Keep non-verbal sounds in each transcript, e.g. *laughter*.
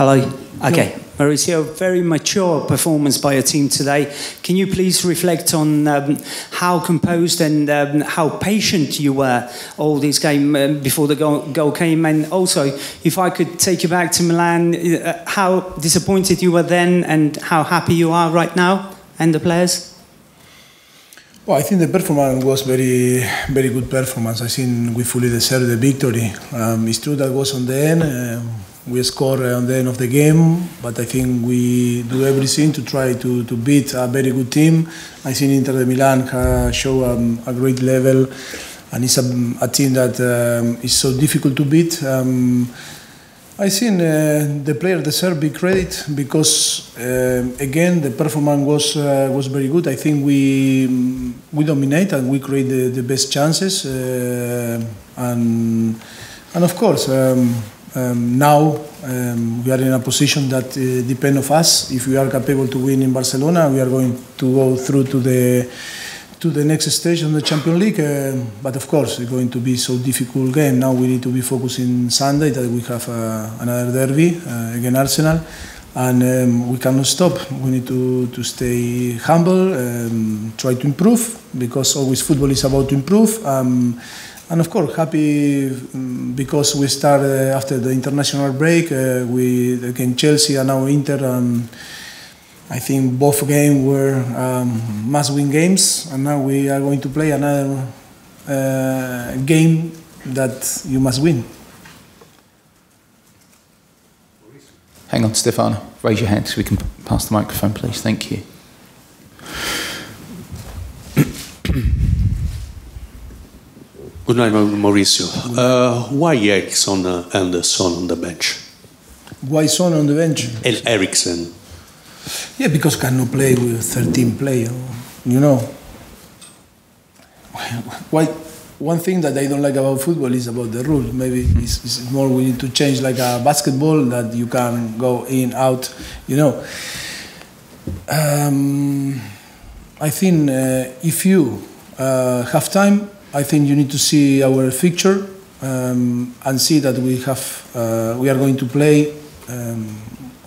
Hello. Okay. Mauricio, very mature performance by your team today. Can you please reflect on um, how composed and um, how patient you were all this game um, before the goal, goal, came? And also, if I could take you back to Milan, uh, how disappointed you were then and how happy you are right now and the players? Well, I think the performance was very, very good performance. I think we fully deserved the victory. Um, it's true that was on the end. We score on the end of the game, but I think we do everything to try to, to beat a very good team. I think Inter de Milan has shown um, a great level, and it's a, a team that um, is so difficult to beat. Um, I think uh, the player deserve big credit because uh, again the performance was uh, was very good. I think we we dominate and we create the, the best chances, uh, and and of course. Um, now um, we are in a position that uh, depends of us. If we are capable to win in Barcelona, we are going to go through to the to the next stage of the Champions League. Uh, but of course, it's going to be so difficult game. Now we need to be focusing on Sunday that we have uh, another derby uh, against Arsenal, and um, we cannot stop. We need to, to stay humble, um, try to improve because always football is about to improve. Um, and of course, happy mm, because we start uh, after the international break uh, with again Chelsea and now Inter. Um, I think both games were um, must-win games, and now we are going to play another uh, game that you must win. Hang on, Stefano. Raise your hand so we can pass the microphone, please. Thank you. Good night, Mauricio. Uh, why Eriksen and Son on the bench? Why Son on the bench? El Eriksen. Yeah, because cannot play with 13 players. You know. *laughs* Why? One thing that I don't like about football is about the rules. Maybe it's, it's more we need to change like a basketball that you can go in out. You know. Um, I think uh, if you uh, have time I think you need to see our fixture um, and see that we have uh, we are going to play um,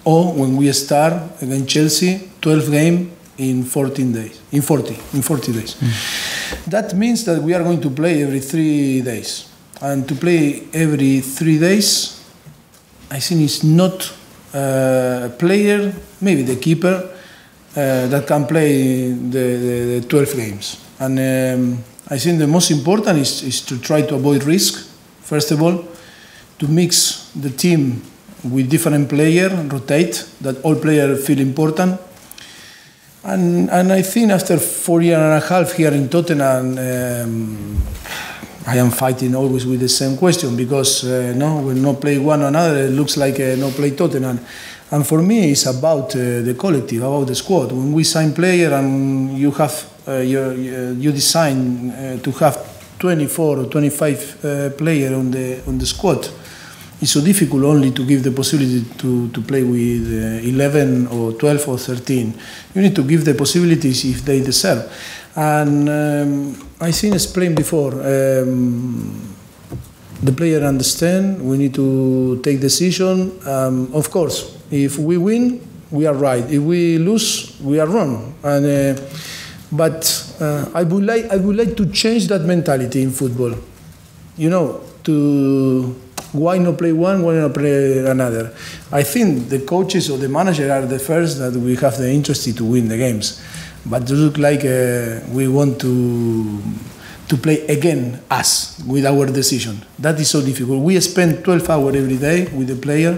when we start against Chelsea 12 game in 14 days in 40 in 40 days. Mm. that means that we are going to play every 3 days. And to play every 3 days I think it's not uh, a player maybe the keeper uh, that can play the, the, the 12 games. And um, I think the most important is, is to try to avoid risk, first of all, to mix the team with different players, rotate, that all players feel important. And, and I think after four years and a half here in Tottenham, um, I am fighting always with the same question because uh, no, when no play one another, it looks like uh, no play Tottenham. And for me, it's about uh, the collective, about the squad. When we sign player and you have you, you design uh, to have 24 or 25 uh, players on the on the squad, it's so difficult only to give the possibility to, to play with 11 or 12 or 13. You need to give the possibilities if they deserve. And um, I think explained before. Um, the player understand. We need to take decision. Um, of course, if we win, we are right. If we lose, we are wrong. And uh, but uh, I would like I would like to change that mentality in football. You know, to why not play one, why not play another? I think the coaches or the manager are the first that we have the interest to win the games, but it look like uh, we want to to play again us with our decision. That is so difficult. We spend 12 hours every day with the player,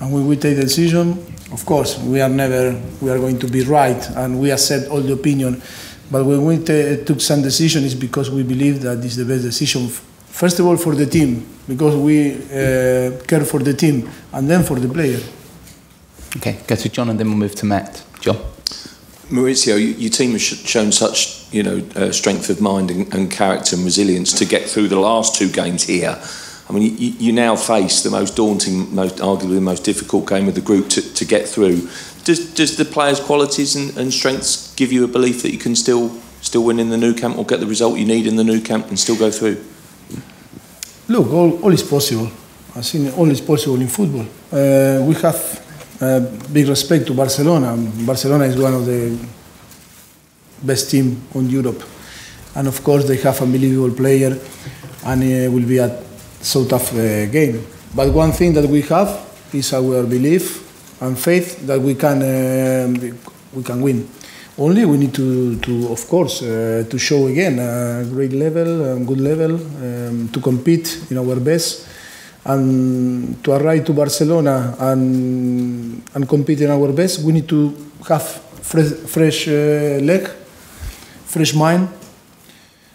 and when we take the decision, of course, we are never we are going to be right, and we accept all the opinion. But when we took some decision, it's because we believe that this is the best decision. First of all, for the team, because we uh, care for the team, and then for the player. Okay, go to John, and then we'll move to Matt. John. Maurizio, you, your team has shown such, you know, uh, strength of mind and, and character and resilience to get through the last two games here. I mean, you, you now face the most daunting, most arguably the most difficult game of the group to, to get through. Does, does the players' qualities and, and strengths give you a belief that you can still still win in the Nou Camp or get the result you need in the Nou Camp and still go through? Look, all, all is possible. I think all is possible in football. Uh, we have uh, big respect to Barcelona. Barcelona is one of the best team on Europe, and of course they have a unbelievable player, and it will be a so tough uh, game. But one thing that we have is our belief and faith that we can uh, we can win. Only we need to, to of course, uh, to show again a great level, a good level, um, to compete in our best, and to arrive to Barcelona and and compete in our best. We need to have fresh, fresh uh, leg, fresh mind,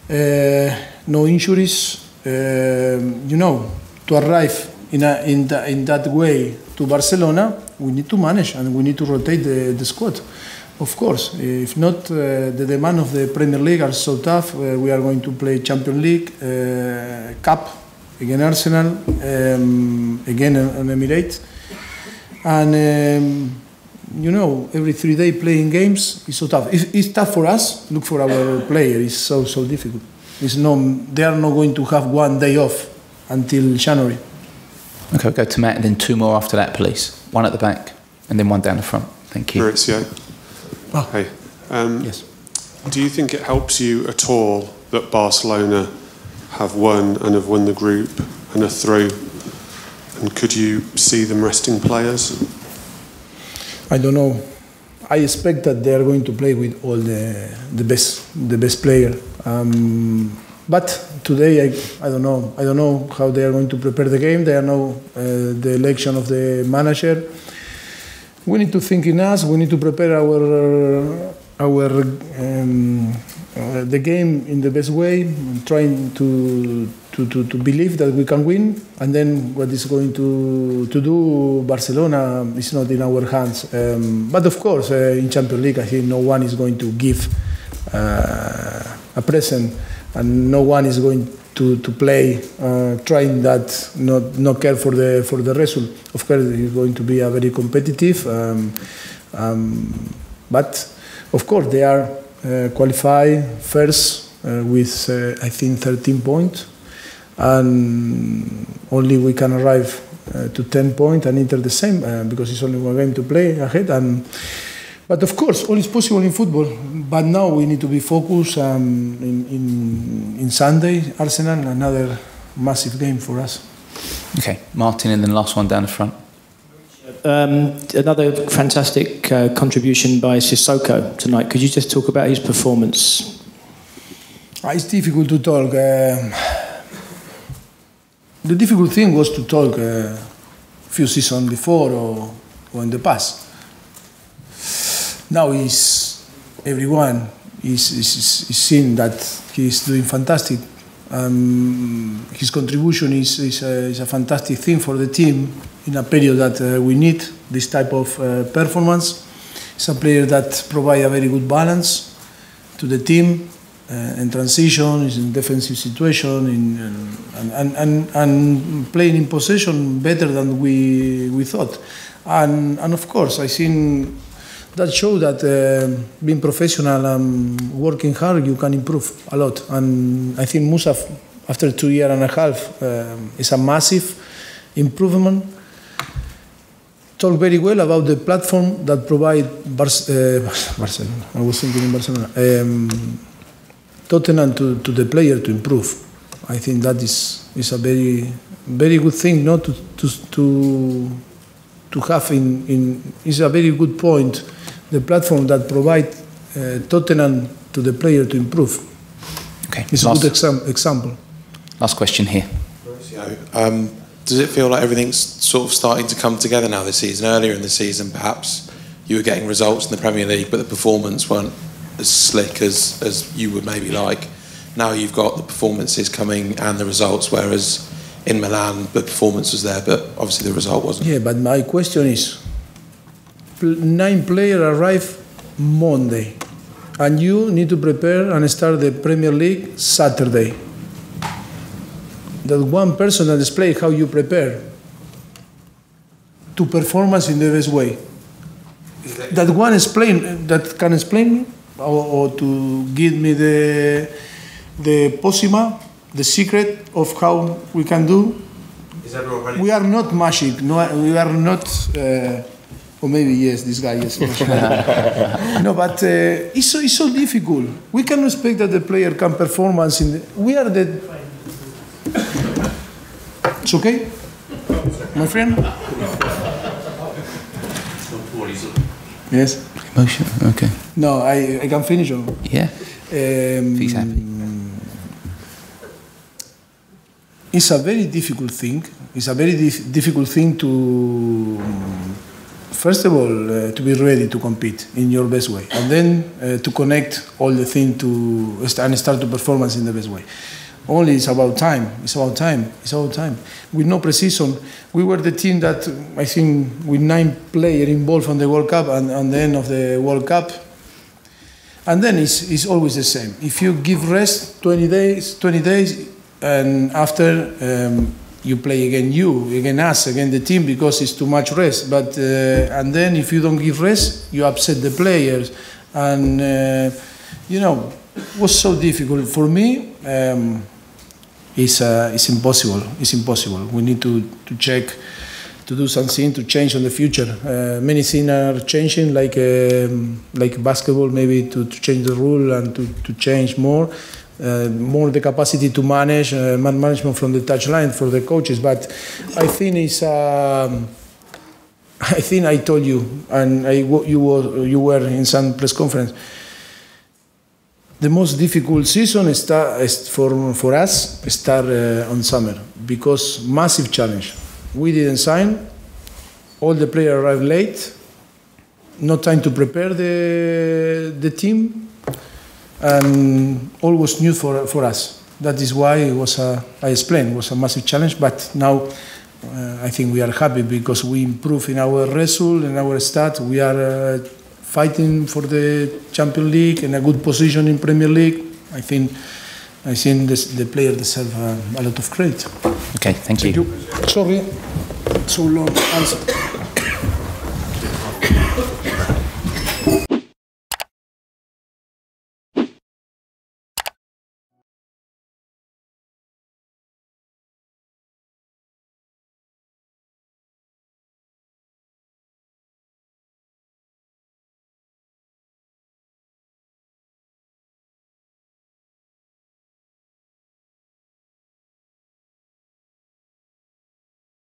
uh, no injuries. Uh, you know, to arrive in, a, in, the, in that way to Barcelona, we need to manage and we need to rotate the, the squad. Of course, if not, uh, the demand of the Premier League are so tough. Uh, we are going to play Champions League, uh, Cup again Arsenal, um, again on Emirates, and um, you know every three day playing games is so tough. It's, it's tough for us. Look for our player. It's so so difficult. It's no, they are not going to have one day off until January. Okay, we'll go to Matt and then two more after that, please. One at the back and then one down the front. Thank you. Maurizio. Ah. Hey. Um, Yes. Do you think it helps you at all that Barcelona have won and have won the group and are through? And could you see them resting players? I don't know. I expect that they are going to play with all the the best the best player. Um, but today I, I don't know. I don't know how they are going to prepare the game. They are now uh, the election of the manager. We need to think in us. We need to prepare our our um, uh, the game in the best way, trying to, to, to, to believe that we can win. And then what is going to, to do Barcelona is not in our hands. Um, but of course, uh, in Champions League, I think no one is going to give uh, a present, and no one is going to, to play uh, trying that, not, not care for the, for the result. Of course, it's going to be a very competitive. Um, um, but of course, they are uh, qualified first uh, with, uh, I think, 13 points. And only we can arrive uh, to 10 points and enter the same because it's only one game to play ahead. And, but of course, all is possible in football. But now we need to be focused um, in, in, in Sunday, Arsenal, another massive game for us. Okay, Martin and then last one down the front. Um, another fantastic uh, contribution by Sissoko tonight. Could you just talk about his performance? Ah, It's difficult to talk. Um, the difficult thing was to talk uh, a few seasons before or, or in the past. Now is everyone is seeing that he's doing fantastic. Um, his contribution is, is, a, is a fantastic thing for the team in a period that uh, we need this type of uh, performance. He's a player that provides a very good balance to the team uh, in transition, in defensive situation, in, and, and, and, and playing in possession better than we, we thought. And, and of course, I think that shows that uh, being professional and working hard, you can improve a lot. And I think Moussa, after two year and a half, um, is a massive improvement. Talk very well about the platform that provide Bar- uh, *laughs* Barcelona. I was thinking in Barcelona. Um, Tottenham to, to the player to improve. I think that is, is a very very good thing not to, to, to, to have in, in is a very good point the platform that provide uh, Tottenham to the player to improve. Okay, It's a good exam- example. last question here. Um, does it feel like everything's sort of starting to come together now this season? Earlier in the season, perhaps you were getting results in the Premier League, but the performance weren't as slick as, as you would maybe like. Now you've got the performances coming and the results, whereas in Milan the performance was there, but obviously the result wasn't. Yeah, but my question is, nine players arrive Monday, and you need to prepare and start the Premier League Saturday. That one person that display how you prepare to performance in the best way. That one explain that can explain me or, or to give me the the posima, the secret of how we can do Is everyone ready? We are not magic. No, we are not. Uh, or maybe yes, this guy is. *laughs* no, but uh, it's so it's so difficult. We can expect that the player can performance in. The, we are the. It's okay, my friend. Yes. Emotion. Okay. No, I, I can finish. Or, Yeah. um, He's happy. it's a very difficult thing. It's a very dif- difficult thing to, first of all, uh, to be ready to compete in your best way, and then uh, to connect all the thing to and start to performance in the best way. Only it's about time. It's about time. It's about time. With no precision, we were the team that I think with nine players involved on the World Cup and, and the end of the World Cup, and then it's, it's always the same. If you give rest 20 days, 20 days, and after um, you play again you, again us, again the team because it's too much rest. But uh, and then if you don't give rest, you upset the players, and uh, you know it was so difficult for me. Um, it's, uh, it's impossible. It's impossible. We need to, to check to do something to change in the future. Uh, many things are changing, like um, like basketball, maybe to, to change the rule and to, to change more. Uh, more the capacity to manage uh, man management from the touchline for the coaches, but I think it's. Um, I think I told you, and I, you were you were in some press conference. The most difficult season start, is for for us start uh, on summer because massive challenge we didn't sign. All the players arrived late. No time to prepare the the team, and all was new for for us. That is why it was a, I explained, it was a massive challenge. But now, uh, I think we are happy because we improve in our result and our stat. We are uh, fighting for the Champions League and a good position in Premier League. I think. I think this, the player deserve uh, a lot of credit. Okay. Thank you. Sorry, so long answer.